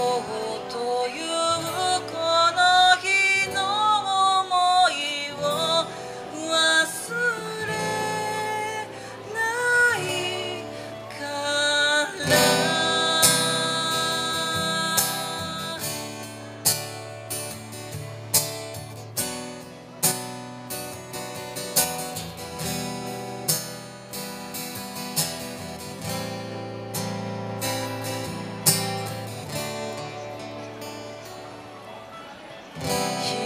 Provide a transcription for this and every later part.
Oh.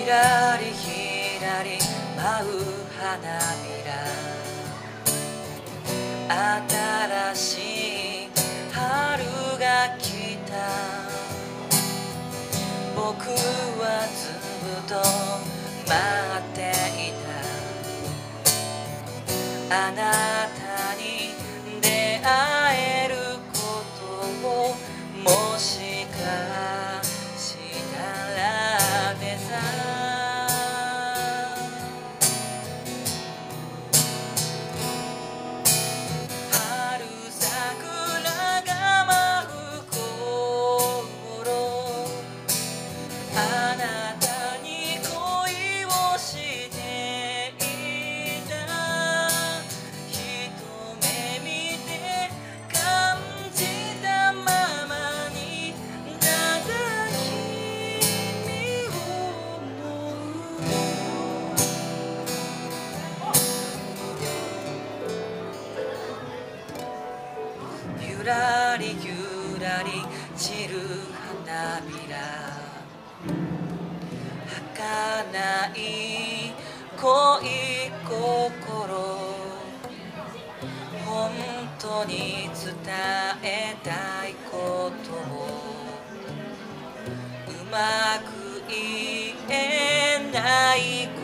ひらりひらり舞う花びら。新しい春が来た。僕はずっと待っていた。あなたゆらりゆらり散る花びら。儚い恋心。本当に伝えたいことを。うまく言えないこと。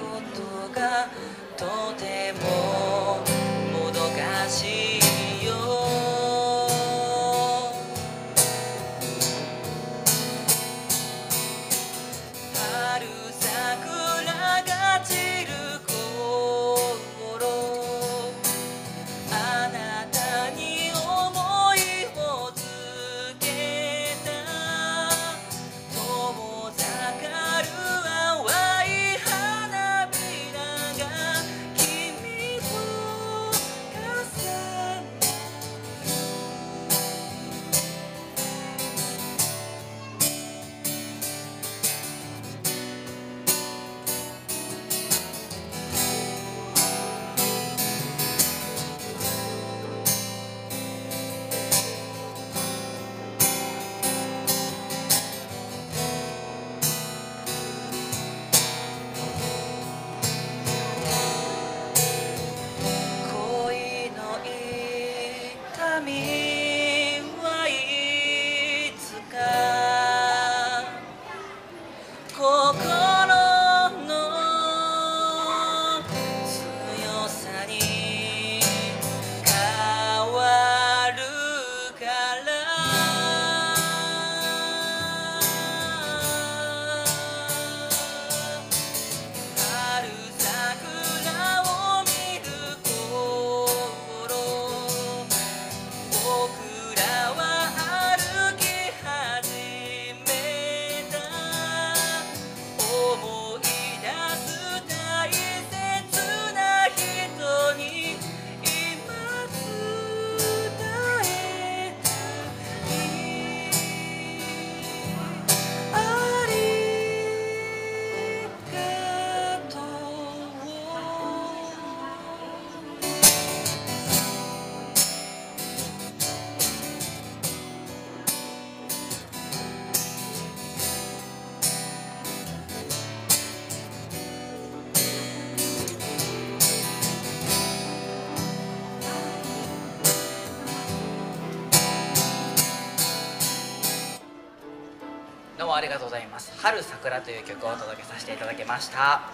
ありがとうございます「春桜」という曲をお届けさせていただきました。